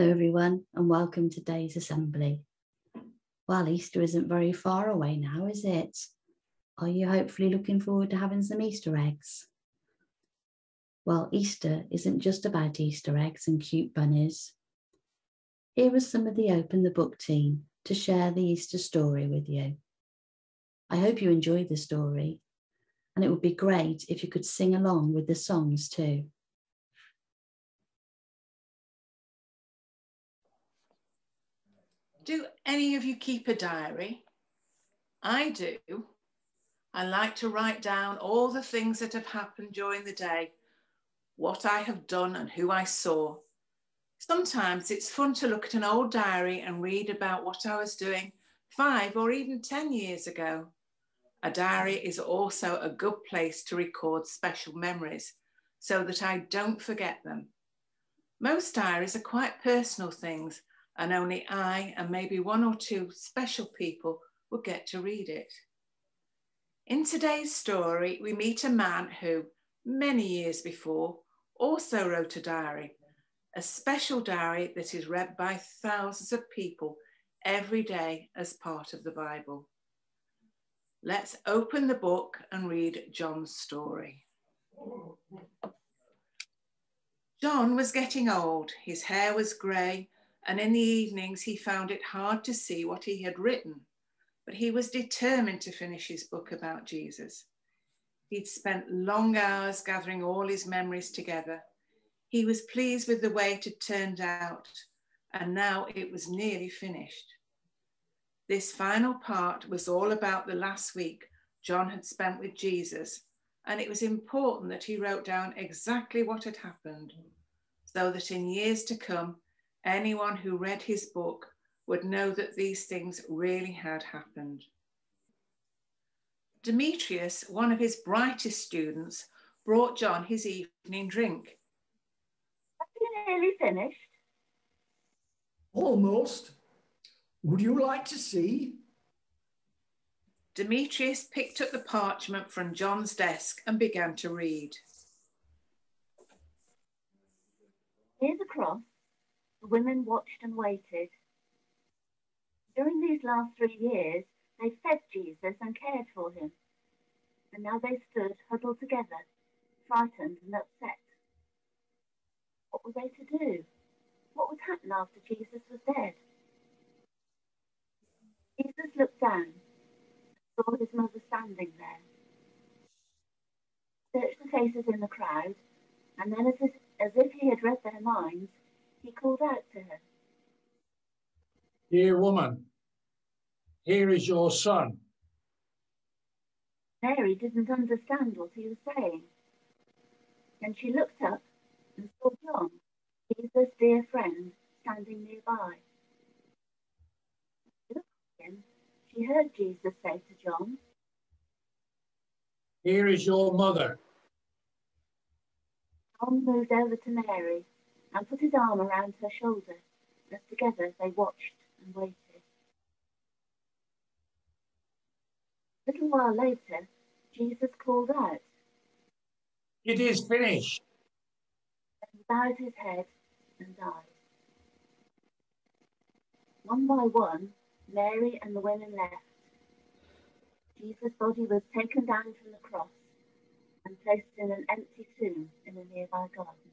Hello, everyone, and welcome to Day's Assembly. Well, Easter isn't very far away now, is it? Are you hopefully looking forward to having some Easter eggs? Well, Easter isn't just about Easter eggs and cute bunnies. Here are some of the Open the Book team to share the Easter story with you. I hope you enjoyed the story, and it would be great if you could sing along with the songs too. Do any of you keep a diary? I do. I like to write down all the things that have happened during the day, what I have done and who I saw. Sometimes it's fun to look at an old diary and read about what I was doing five or even 10 years ago. A diary is also a good place to record special memories so that I don't forget them. Most diaries are quite personal things and only I and maybe one or two special people will get to read it. In today's story, we meet a man who, many years before, also wrote a diary, a special diary that is read by thousands of people every day as part of the Bible. Let's open the book and read John's story. John was getting old. His hair was grey and in the evenings he found it hard to see what he had written, but he was determined to finish his book about Jesus. He'd spent long hours gathering all his memories together. He was pleased with the way it had turned out, and now it was nearly finished. This final part was all about the last week John had spent with Jesus, and it was important that he wrote down exactly what had happened so that in years to come Anyone who read his book would know that these things really had happened. Demetrius, one of his brightest students, brought John his evening drink. Have you nearly finished? Almost. Would you like to see? Demetrius picked up the parchment from John's desk and began to read. Here's a cross the women watched and waited. During these last three years, they fed Jesus and cared for him. And now they stood huddled together, frightened and upset. What were they to do? What would happen after Jesus was dead? Jesus looked down and saw his mother standing there. Searched the faces in the crowd, and then, as if, as if he had read their minds, he called out to her. Dear woman, here is your son. Mary didn't understand what he was saying. Then she looked up and saw John, Jesus' dear friend, standing nearby. Looking, she heard Jesus say to John, Here is your mother. John moved over to Mary and put his arm around her shoulder as together they watched and waited. A little while later, Jesus called out, It is finished. And bowed his head and died. One by one, Mary and the women left. Jesus' body was taken down from the cross and placed in an empty tomb in a nearby garden.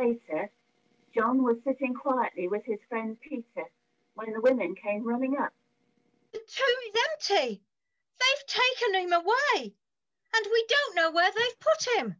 Later, John was sitting quietly with his friend Peter when the women came running up. The tomb is empty. They've taken him away, and we don't know where they've put him.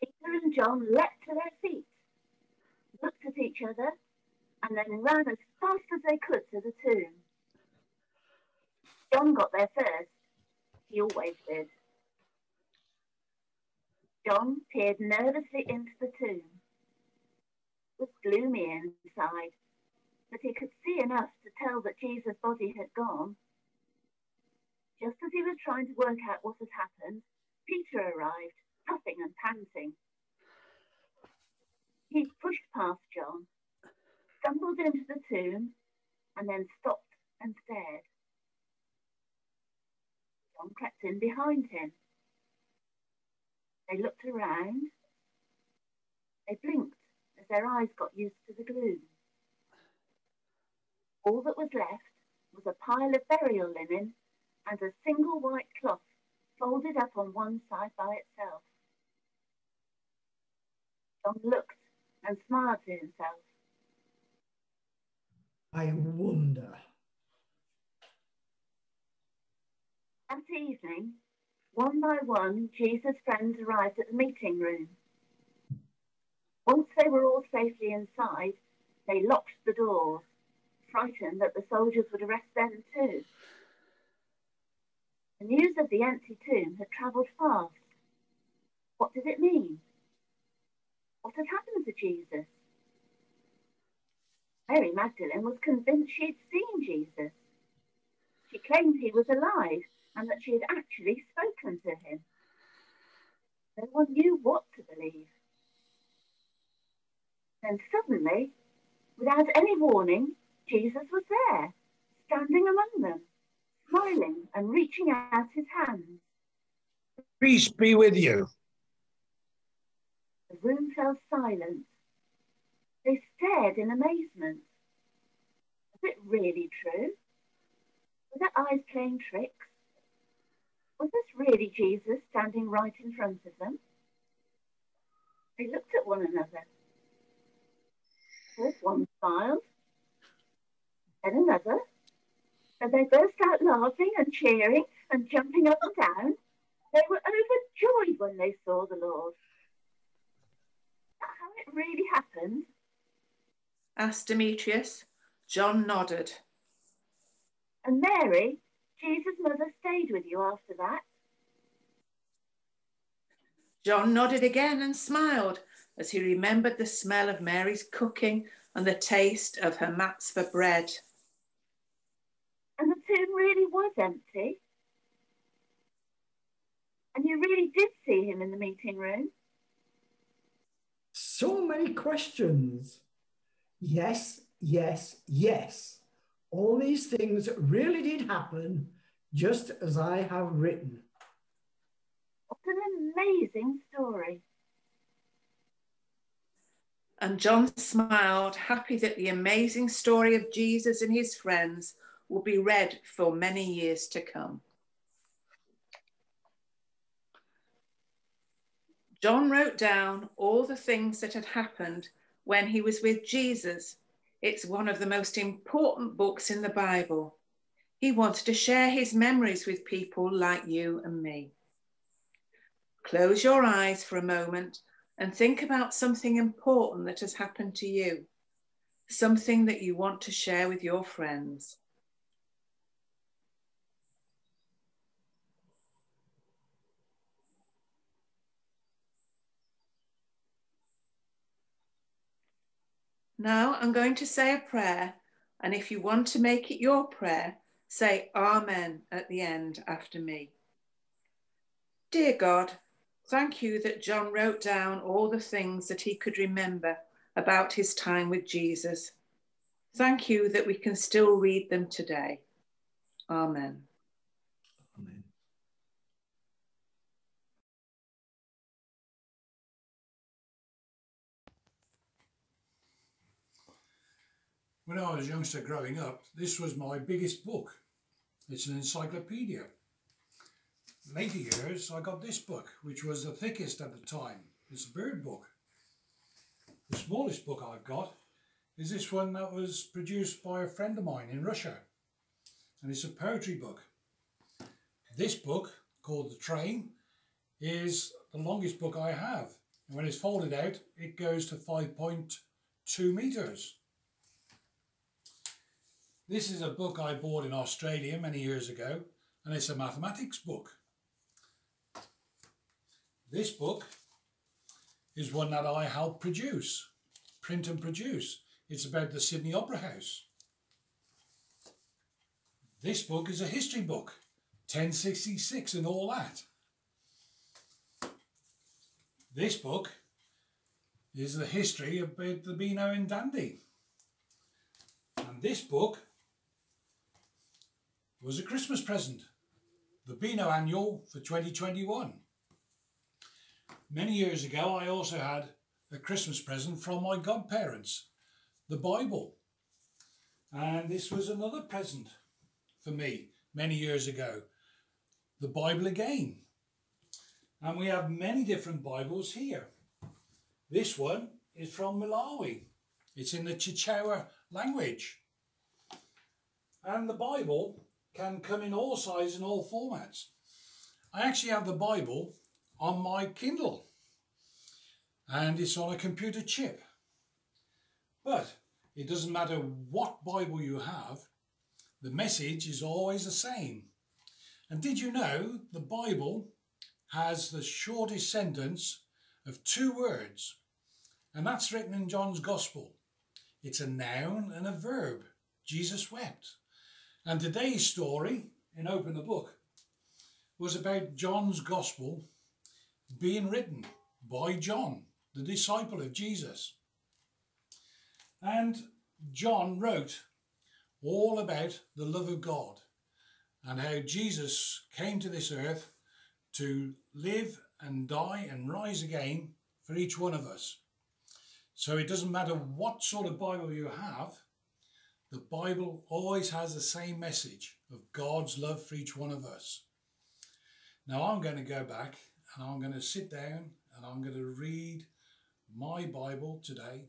Peter and John leapt to their feet, looked at each other, and then ran as fast as they could to the tomb. John got there first. He always did. John peered nervously into the tomb. It was gloomy inside, but he could see enough to tell that Jesus' body had gone. Just as he was trying to work out what had happened, Peter arrived, puffing and panting. He pushed past John, stumbled into the tomb, and then stopped and stared. John crept in behind him. They looked around. They blinked as their eyes got used to the gloom. All that was left was a pile of burial linen and a single white cloth folded up on one side by itself. John looked and smiled to himself. I wonder. That evening, one by one, Jesus' friends arrived at the meeting room. Once they were all safely inside, they locked the doors, frightened that the soldiers would arrest them too. The news of the empty tomb had travelled fast. What did it mean? What had happened to Jesus? Mary Magdalene was convinced she had seen Jesus. She claimed he was alive and that she had actually spoken to him. No one knew what to believe. Then suddenly, without any warning, Jesus was there, standing among them, smiling and reaching out his hands. Peace be with you. The room fell silent. They stared in amazement. Was it really true? Were their eyes playing tricks? Was this really Jesus standing right in front of them? They looked at one another. First one smiled, then another. And they burst out laughing and cheering and jumping up and down. They were overjoyed when they saw the Lord. How it really happened? asked Demetrius. John nodded. And Mary, Jesus' mother, stayed with you after that? John nodded again and smiled as he remembered the smell of Mary's cooking and the taste of her matzah bread. And the tomb really was empty? And you really did see him in the meeting room? So many questions. Yes, yes, yes. All these things really did happen just as I have written. What an amazing story. And John smiled, happy that the amazing story of Jesus and his friends will be read for many years to come. John wrote down all the things that had happened when he was with Jesus. It's one of the most important books in the Bible. He wanted to share his memories with people like you and me. Close your eyes for a moment and think about something important that has happened to you, something that you want to share with your friends. Now I'm going to say a prayer, and if you want to make it your prayer, say Amen at the end after me. Dear God, thank you that John wrote down all the things that he could remember about his time with Jesus. Thank you that we can still read them today. Amen. When I was a youngster growing up, this was my biggest book. It's an encyclopedia. Later years, I got this book, which was the thickest at the time. It's a bird book. The smallest book I've got is this one that was produced by a friend of mine in Russia. And it's a poetry book. This book, called The Train, is the longest book I have. And when it's folded out, it goes to 5.2 metres. This is a book I bought in Australia many years ago, and it's a mathematics book. This book is one that I helped produce, print and produce. It's about the Sydney Opera House. This book is a history book, 1066 and all that. This book is the history about the Beano and Dandy. And this book was a Christmas present, the Beano Annual for 2021. Many years ago, I also had a Christmas present from my godparents, the Bible. And this was another present for me many years ago, the Bible again. And we have many different Bibles here. This one is from Malawi. It's in the Chichewa language. And the Bible can come in all sizes and all formats. I actually have the Bible on my Kindle and it's on a computer chip. But it doesn't matter what Bible you have, the message is always the same. And did you know the Bible has the shortest sentence of two words? And that's written in John's Gospel. It's a noun and a verb. Jesus wept. And today's story in Open the Book was about John's Gospel being written by John, the disciple of Jesus. And John wrote all about the love of God and how Jesus came to this earth to live and die and rise again for each one of us. So it doesn't matter what sort of Bible you have, the Bible always has the same message of God's love for each one of us. Now I'm going to go back and I'm going to sit down and I'm going to read my Bible today,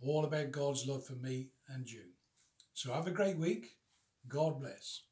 all about God's love for me and you. So have a great week. God bless.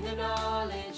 the knowledge